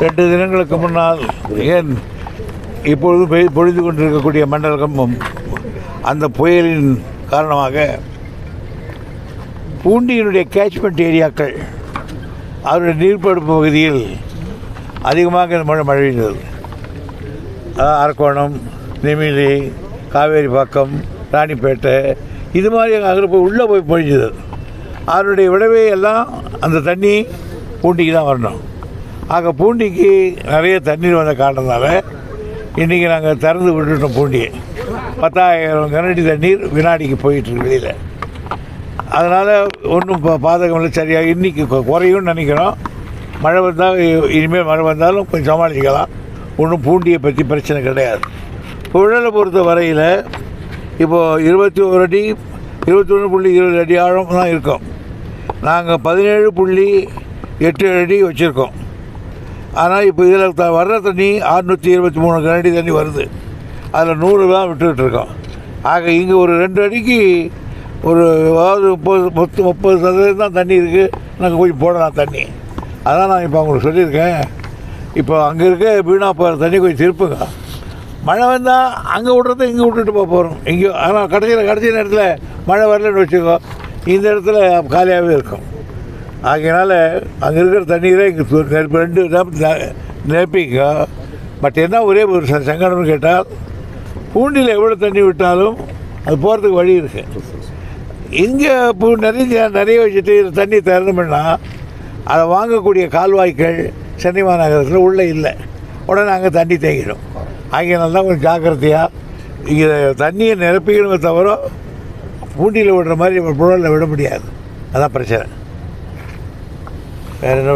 ரெண்டு தினங்களுக்கு முன்னால் ஏன் இப்பொழுது பெய் பொழிந்து கொண்டிருக்கக்கூடிய மண்டலம் அந்த புயலின் காரணமாக பூண்டியினுடைய கேட்ச்மெண்ட் ஏரியாக்கள் அவருடைய நீர்ப்படுப்பு பகுதியில் அதிகமாக இந்த மழை மழை பெய்தது அதாவது அரக்கோணம் நெமிலி காவேரி பக்கம் ராணிப்பேட்டை இது மாதிரி அங்கே போய் உள்ளே போய் பொழிஞ்சுது. அதனுடைய விளைவை எல்லாம் அந்த தண்ணி பூண்டிக்கு தான் வரணும். ஆக பூண்டிக்கு நிறைய தண்ணீர் வந்த காரணத்தினால இன்றைக்கி நாங்கள் திறந்து விட்டுட்டோம் பூண்டியை பத்தாயிரம் கனடி தண்ணீர் வினாடிக்கு போயிட்டுருக்கு வெளியில். அதனால் ஒன்றும் பாதகம் இல்லை சரியாக இன்றைக்கி குறையும்னு நினைக்கிறோம். மழை வந்தால் இனிமேல் மழை வந்தாலும் கொஞ்சம் சமாளிக்கலாம் ஒன்றும் பூண்டியை பற்றி பிரச்சனை கிடையாது. புழலை பொறுத்த வரையில் இப்போது இருபத்தி ஒரு அடி இருபத்தி ஒன்று புள்ளி இருபது அடி ஆழம் தான் இருக்கும். நாங்கள் பதினேழு புள்ளி எட்டு அடி வச்சுருக்கோம். ஆனால் இப்போ இதில் த வர்ற தண்ணி அறுநூற்றி இருபத்தி மூணு கனடி தண்ணி வருது. அதில் நூறு தான் விட்டுக்கிட்டு இருக்கோம். ஆக இங்கே ஒரு ரெண்டு அடிக்கு ஒரு அதாவது முப்பது முப்பது முப்பது சதவீதம் தான் தண்ணி இருக்குது நாங்கள் கொஞ்சம் போடலாம் தண்ணி. அதான் நான் இப்போ அவங்களுக்கு சொல்லியிருக்கேன். இப்போ அங்கே இருக்க வீணாக போகிற தண்ணி கொஞ்சம் திருப்புங்க. மழை வந்தால் அங்கே விட்றத இங்கே விட்டுட்டு போக போகிறோம் இங்கே ஆனால் கடைசியில் கடைசி நேரத்தில் மழை வரலன்னு வச்சுக்கோ இந்த இடத்துல காலியாகவே இருக்கும். ஆகையினால அங்கே இருக்கிற தண்ணீரை இங்கே து- நெருப்பு ரெண்டு நிரப்பிங்க. பட் என்ன ஒரே ஒரு சங்கடம்னு கேட்டால் பூண்டியில் எவ்வளோ தண்ணி விட்டாலும் அது போகிறதுக்கு வழி இருக்குது இங்கே இப்போ நிறைய நிறைய வச்சுட்டு தண்ணி திறந்தோம்னா அதை வாங்கக்கூடிய கால்வாய்கள் சென்னை மாநகரத்தில் உள்ளே இல்லை. உடனே அங்கே தண்ணி தேங்கிடும். ஆகையினால தான் கொஞ்சம் ஜாக்கிரதையாக இங்கே தண்ணியை நிரப்பிக்கணுமே தவிர பூண்டியில் விடுற மாதிரி புழலில் விட முடியாது. அதான் பிரச்சனை. வேறு என்ன